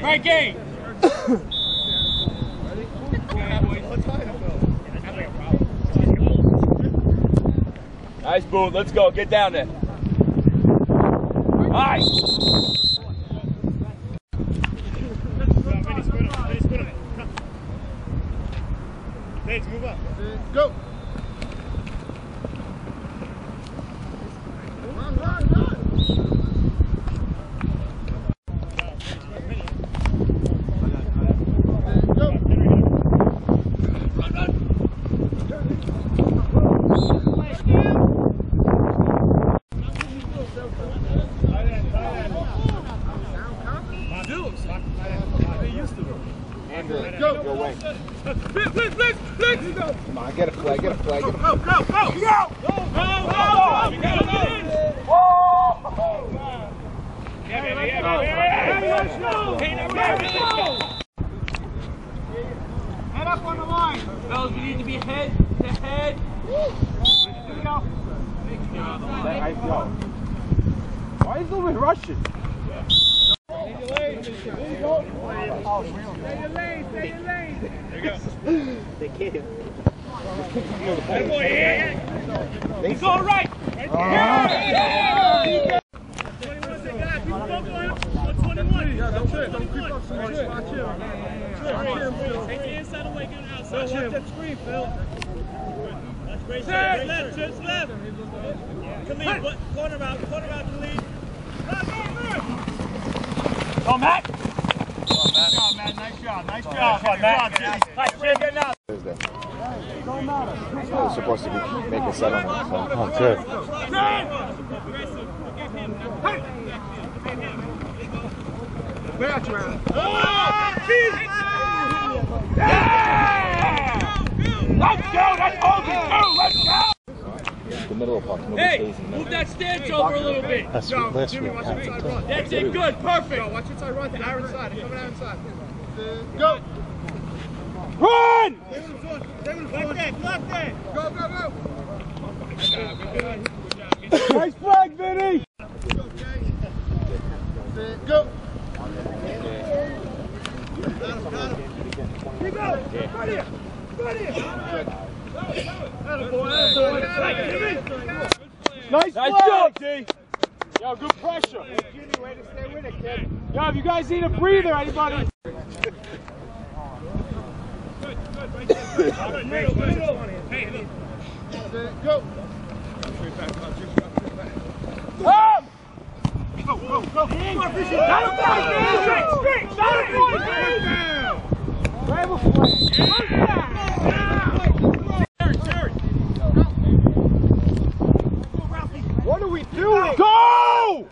Frankie! Nice boot. Let's go. Get down there. Nice. move up. Go. Run, run, run. Go. Go. Go away. Blitz, blitz, blitz, blitz! Go, Come on, get a flag, get a flag. Get a go, go, go! Go! Go! Go! You got it! Yeah, baby, yeah, baby! Let's go! Let's go! Head up on the line. Fellas, we need to be head to head. Here we go. I, yo. Why is nobody rushing? They can't. That boy here. He's all right. Right there. Yeah. 21 they got. People don't go up. 21. Yeah, don't trip. Don't creep up so much. Watch him. Take the inside away, get it outside. Watch that screen, Phil. That's great. Turn left, turn left. Khalid, what- corner out, corner out, Khalid. Oh, Matt. Nice job, Matt. Nice job. Nice job. Nice job, Matt. Nice job, getting out. Thursday. So it's supposed to be make a settlement. So. Oh, good. Back around. Let's go! That's all we do! Let's go! The middle of the. Nobody Hey, move there. that stance over a little bit. That's Go, what last Jimmy, week. watch your inside run. That's it, good, perfect. Go, watch your inside run to Aaron's side. They're coming out inside. Go. Run! Stay with him, Sean. Stay with him, Left there, left there. Go, go, go. Nice flag, Vinny! Go. Nice, nice job, G. Good pressure. Yo, if you guys need a breather, anybody? Go. Up! Go, go, go. Got him, boys, Straight, straight. Got him, boys, Grab a What are we doing? Go!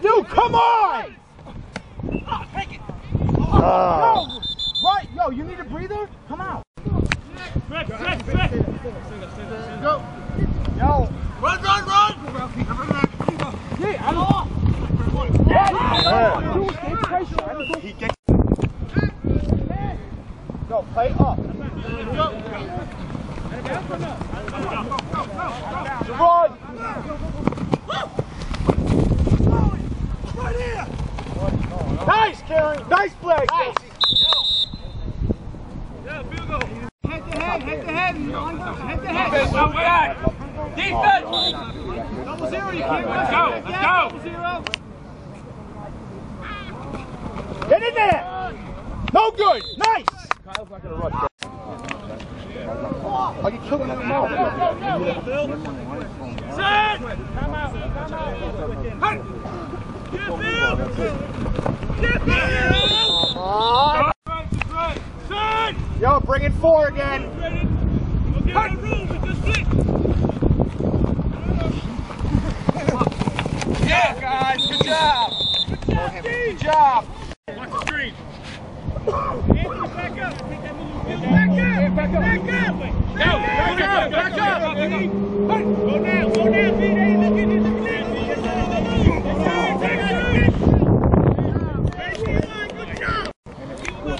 Dude, come on! Ah. Right, yo, you need a breather? Come out. Stretch, stretch, stretch. Go. Yo. Run, run, run! Yeah, I don't. Yeah, dude, stay pressure. I don't He gets. Go, play up. Run! Nice, Karen. Nice play. Nice. Head to head, head to head, head to head. Defense. Defense. Double zero, you can't Let's go, let's go. Double zero. Get in there. No good. Nice. Kyle's not gonna rush. Are you killing him now? Set. Come out. Come out. Hey. Get Bill. Get Bill. on. Right, just right. Set. Yo, bring in four again. Ready? Go get in the room. We just flick. Yeah, guys. Good job. Good job, Good job. Watch the screen. Anthony, back up. Take that move. Back up. Back up. Back up. Go. Back up. Back up. Hey. Go now. Go now. Pete. Hey, look at it. Look at it. Get out of the move. Good job. Good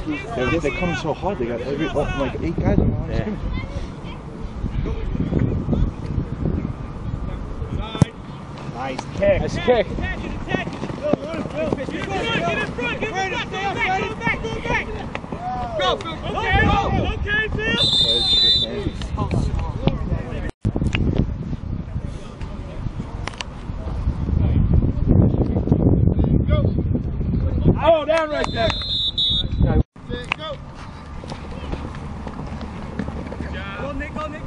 job. They, they come so hard. They got every oh, like eight guys on the line of Nice kick. Nice kick. Attach it, attach it. Get in front, get in front, get in front. Go back, go back, go back. Go, Phil. Okay, go. Okay, Phil. Oh, down right there. Go. Go,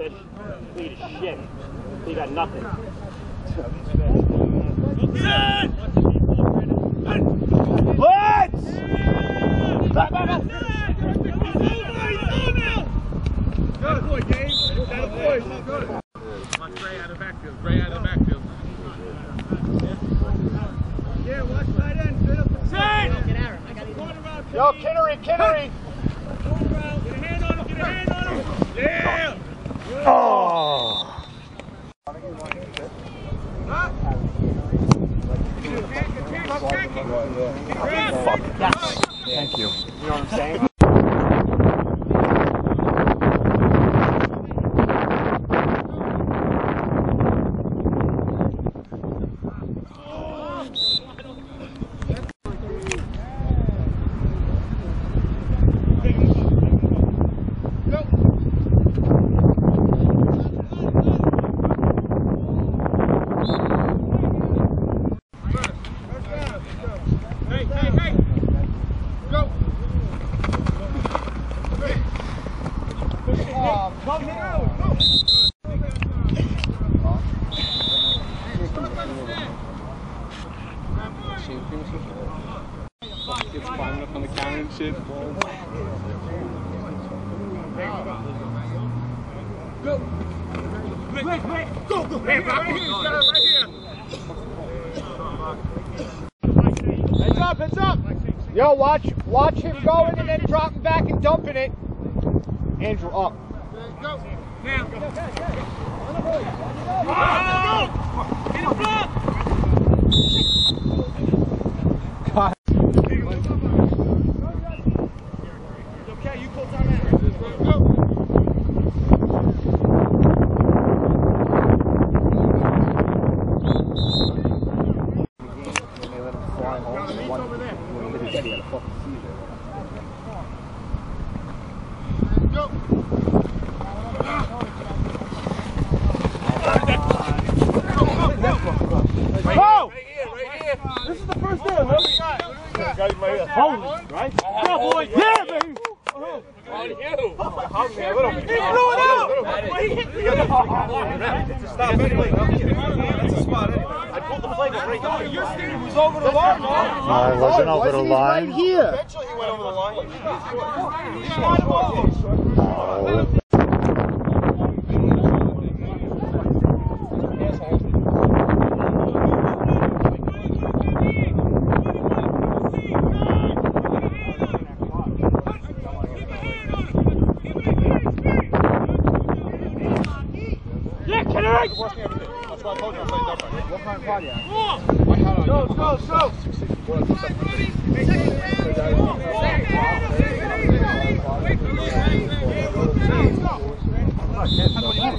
Fish. Lead shit. You got nothing. Let's! Good boy, Dave. Good boy. Good. Gray out of backfield. Gray out of backfield. Yeah, watch tight end. Straight up the Set. Corner route. Yo, Kinnery, Kinnery! Corner route. Get a hand on him. Get a hand on him. Yeah. Oh! Thank you. You know what I'm saying? Hey, hey, hey. Go. Gets climbing up on the counter and shit. Quick, quick, quick. Go, go. Hey, right here. He's got it right here. Heads up, heads up! Yo, watch, watch him going and then dropping back and dumping it. Andrew, up. Go. Now. Oh! In the front. Okay, you pull time out. Go. Go. Go! This is the first down, huh? Uh, Holy, right? Go, boy. Yeah, baby. He blew it out. Well, he hit me. Stop anyway. That's a spot anyway. I pulled the flag up right there. Your steam was over the line, man. No, I wasn't over the line. Right here. Eventually he went over the line. You shot him over. Oh. Yeah, Kennery! That's why I told you I'm playing dumb right. What kind of party Go, go, go.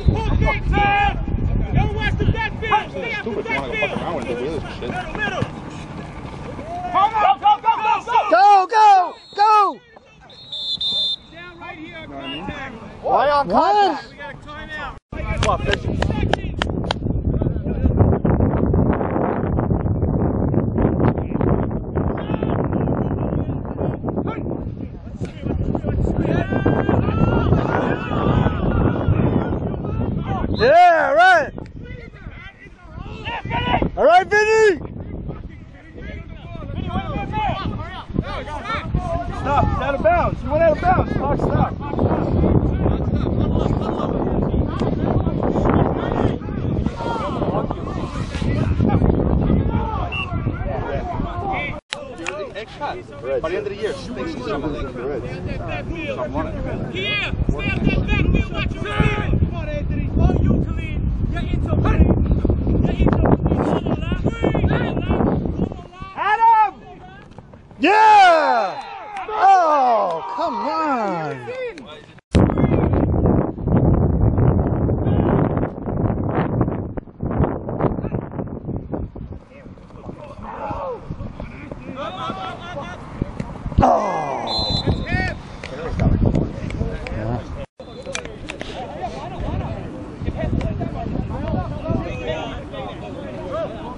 Pull gate time! Go watch the backfield! Stay out the backfield! Middle, middle! Come on! Go, go, go, go, Go, go! go, go! Down right here on contact. Why on contact? We got a timeout. Section. Yeah, all right. All right, Vinny. Vinny, wait a minute. Stop. He's out of bounds. He went out of bounds. Clock stop. By the end of the year, she thinks she's something. I'm running. Here! Stay up that backfield, watch your receiver! Come on, Anthony. Oh, you, Khalid. Get into it. Get into it. Come on, lad. Come on, lad. Come on, lad. Adam! Yeah! Oh, come on.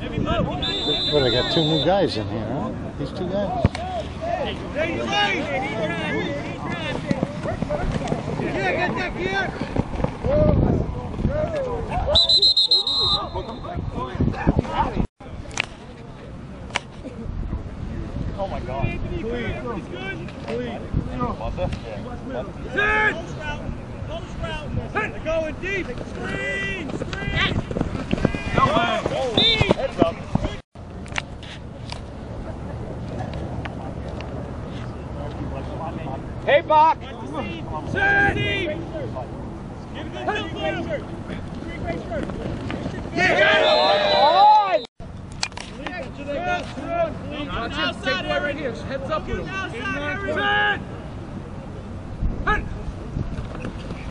What, I got two new guys in here, huh? These two guys? Oh my god. Sit! They're going deep. Screen! Screen! Heads up. Hey, Bach. Sit! Give it to On! Outside, Heads up with him. Outside,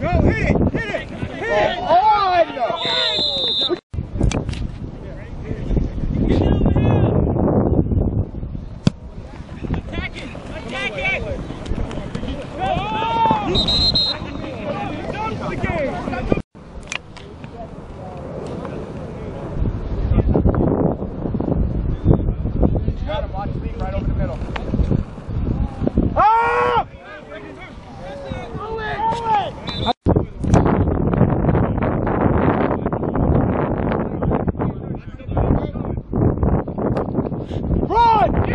Go, hit it, hit it, hit it. On! Attack it! Attack it! Dump the game! Got him, watch Lee right over the middle. Ah! Run! Run!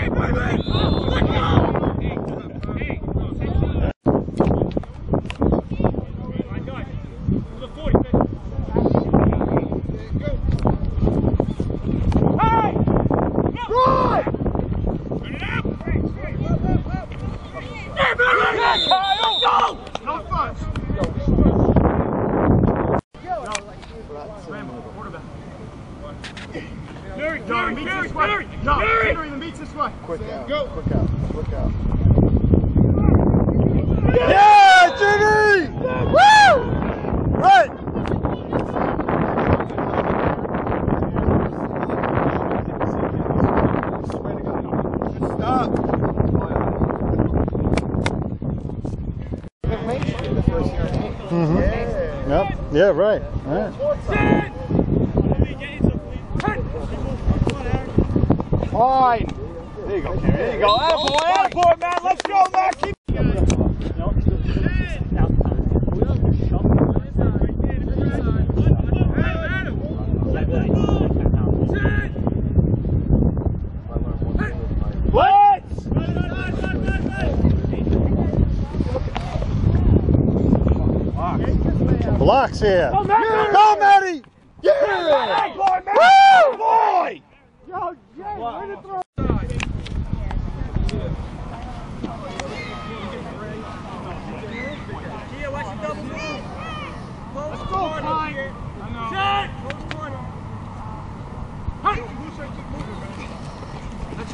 No fun. Gary, John, Gary, meets Gary, this way. Gary, John, Gary! Henry, the meets this way. Quick out. Go. Quick out. Quick out. Yeah, Jimmy! Woo! Right. Stop. Main Street the first year. Yeah. Yep. Yeah, right. Right. Fine. There you go, Kerry. There you go. Attaboy, attaboy, man. Let's go, man. Keep What? Blocks here. Go, Matt! Go, Matty! Hey, boy, man. Woo! Boy! Yo, Jay, way to throw. Let's go, Pine. Set!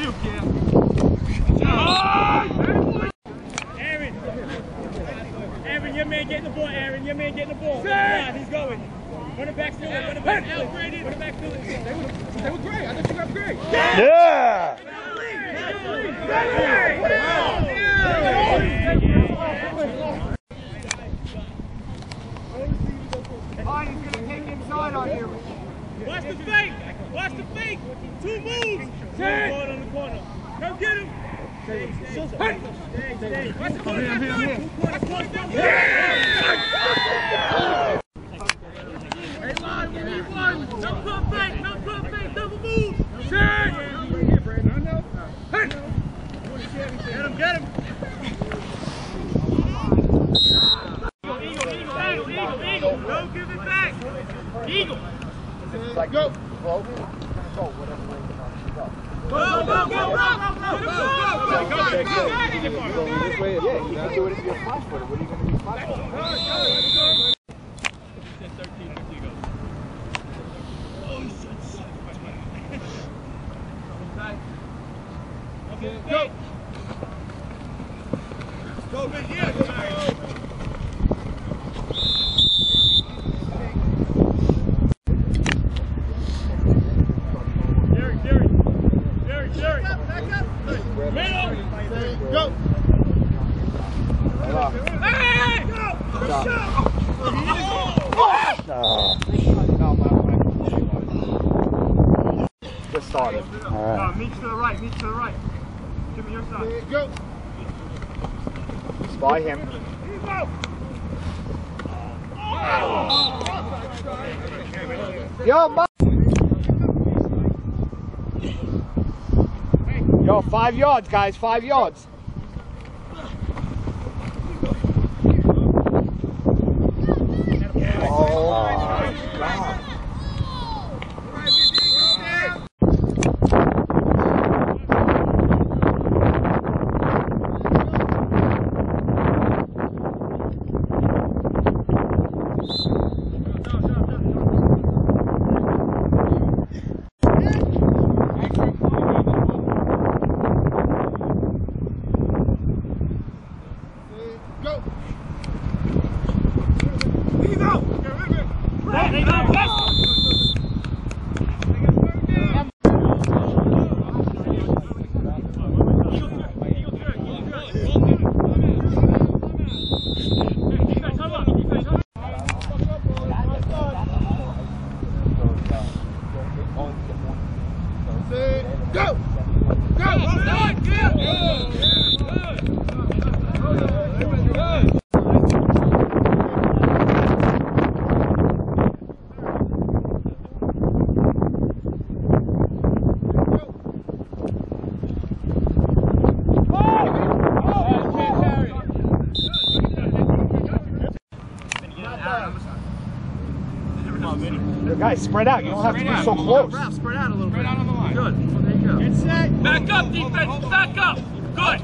That's you, kid. Aaron! Aaron, your man getting the ball, Aaron. Your man getting the ball. Set! He's going. Run it back, Philly. Run it back, Philly. Run it back, Philly. They were great. I thought you got great. Yeah! Pine is gonna take inside on you. Watch the fake! Watch the fake! Two moves! Come get him! Stay, stay, stay. Stay, stay. Watch the corner, I'm here, I'm here. Yeah! Hey, Lon, we need one! Don't come back, don't come back, double move! Six! Hey! Get him, get him! Eagle, eagle, eagle, eagle! Don't give it back! Eagle! Go! Go. Go, go, go, go, go, go, go, go, go, go. This way, yeah, you can do it if you're flash footed. What are you going to be flash footed? Go. Go, big yeah. Derek, Derek. Derek, Derek. Middle. Go. Hey! Just started. No, meet to the right, meet to the right. Give me your side. Go. Spy him. Go. Yo, Yo, five yards, guys, five yards. There they go. Yes. Go! Go! Yo, guys, spread out. You don't have to be so close. Spread out a little bit. Spread out on the line. Good. Well, there you go. Get set. Back up, defense. Back up. Good.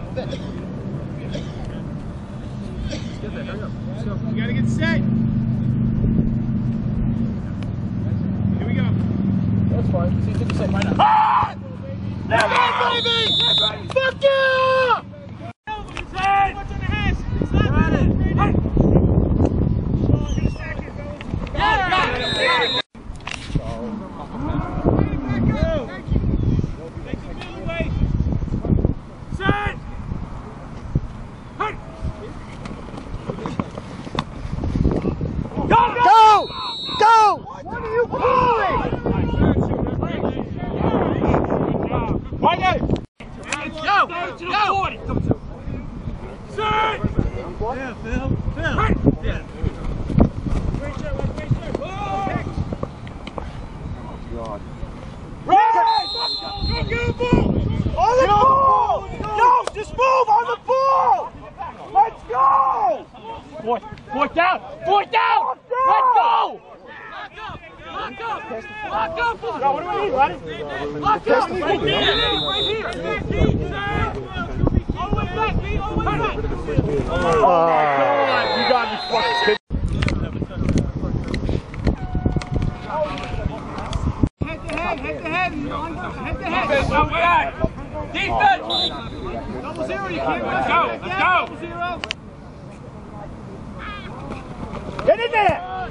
Get there. Hurry up. Let's go. You gotta get set. Here we go. That's fine. See, take a set right now. Never, baby! Fuck you! Set! What's in the hands? Got it. Yeah, got it. Take the middle away. Set! Hey! Go! Go! Go! What are you calling? Right there! Go! Go! Go! Set! Yeah, Phil. Phil. Yeah. Go get a ball! On the ball! No, just move on the ball! Let's go! Fourth, fourth down! Fourth down! Fourth down! Let's go! Lock up! Lock up! Yo, what do we need, buddy? Lock up! Right here! Right here! Back deep, sir! All the way back, B! All the way back! Oh, you got me fucking kidding. Head to head, head to head, head to head. Defense, come back. Defense. Double zero, you can't let's go. Let's go. Double zero. Get in there!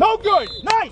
No good! Nice!